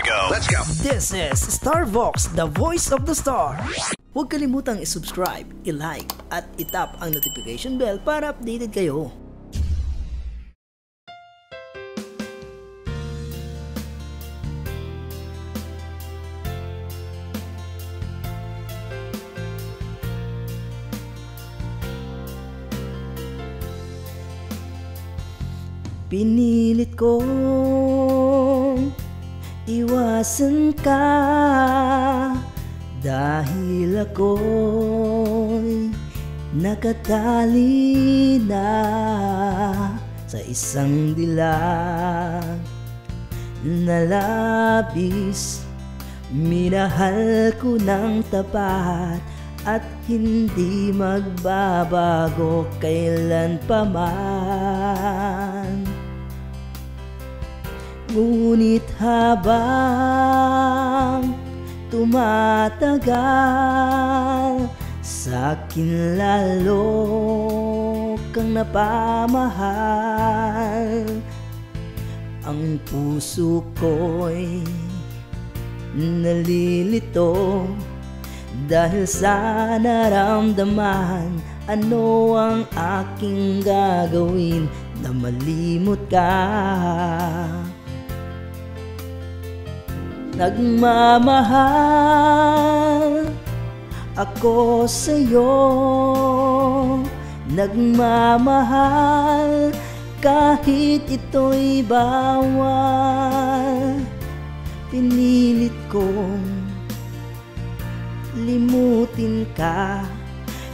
we go. Let's go. This is Starvox, the voice of the star. Huwag kalimutang i-subscribe, i-like, at itap ang notification bell para updated kayo. Pinilit kong iwasan ka Dahil ako'y nakatali na Sa isang dilag na labis. Minahal ko ng tapat at hindi magbabago kailan pa man Ngunit habang tumatagal Sa akin lalo kang napamahal. Ang puso ko'y nalilito Dahil sa naramdaman. Ano ang aking gagawin na malimot ka Nagmamahal ako sa'yo. Nagmamahal kahit ito'y bawal. Pinilit kong limutin ka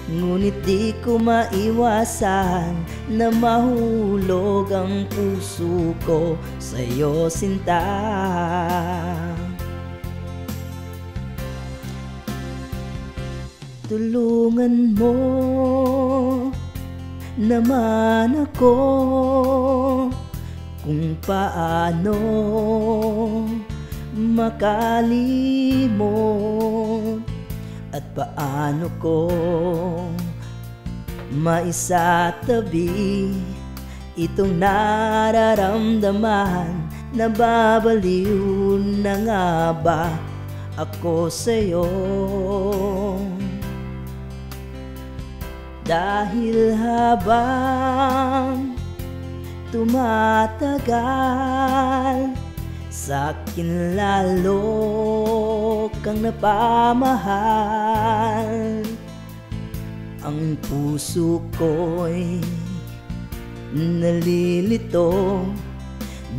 Ngunit di ko maiwasan na mahulog ang puso ko sa'yo sinta Tulungan mo naman ako kung paano makalimot at paano ko maisatabi itong nararamdaman na babaliw na nga ba ako sa'yo dahil habang tumatagal sa akin lalo kang napamahal. Ang puso ko'y nalilito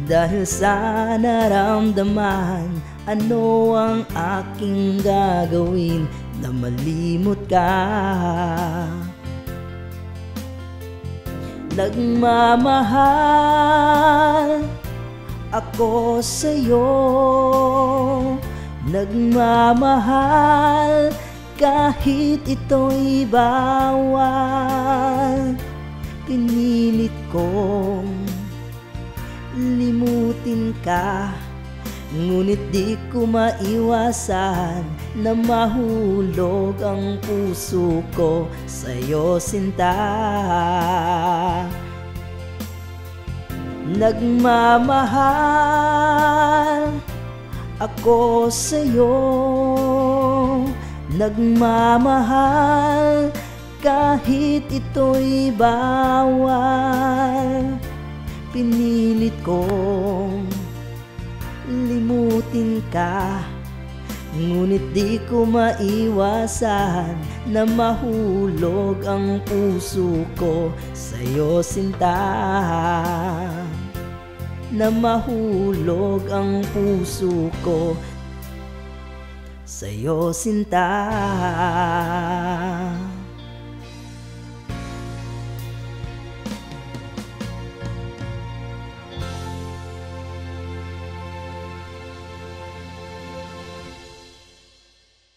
Dahil sa naramdaman. Ano ang aking gagawin na malimot ka Nagmamahal. Ako sa'yo. Nagmamahal. Kahit ito'y bawal. Pinilit kong limutin ka Ngunit di ko maiwasan na mahulog ang puso ko sa'yo sinta. Nagmamahal ako sa'yo. Nagmamahal kahit ito'y bawal. Pinilit kong limutin ka. Ngunit di ko maiwasan na mahulog ang puso ko sa'yo sinta Na mahulog ang puso ko sa'yo sinta